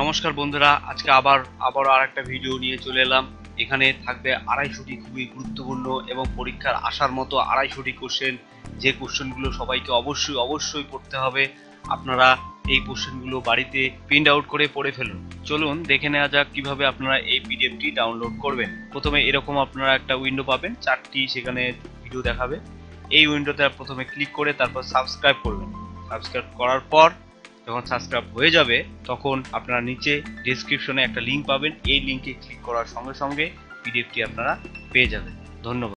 নমস্কার বন্ধুরা, আজকে আবার, আবারও আর একটা ভিডিও নিয়ে চলে এলাম। এখানে থাকবে আড়াইশোটি খুবই গুরুত্বপূর্ণ এবং পরীক্ষার আসার মতো আড়াইশোটি কোশ্চেন যে কোশ্চেনগুলো সবাইকে অবশ্যই অবশ্যই পড়তে হবে। আপনারা এই কোশ্চেনগুলো বাড়িতে প্রিন্ট আউট করে পড়ে ফেলুন। চলুন, দেখে নেওয়া যাক কীভাবে আপনারা এই পিডিএফটি ডাউনলোড করবেন। প্রথমে এরকম আপনারা একটা উইন্ডো পাবেন, চারটি সেখানে ভিডিও দেখাবে। এই উইন্ডোতে প্রথমে ক্লিক করে তারপর সাবস্ক্রাইব করবেন। সাবস্ক্রাইব করার পর যখন সাবস্ক্রাইব হয়ে যাবে, তখন আপনারা নিচে ডিসক্রিপশনে একটা লিঙ্ক পাবেন। এই লিংকে ক্লিক করার সঙ্গে সঙ্গে পিডিএফটি আপনারা পেয়ে যাবেন। ধন্যবাদ।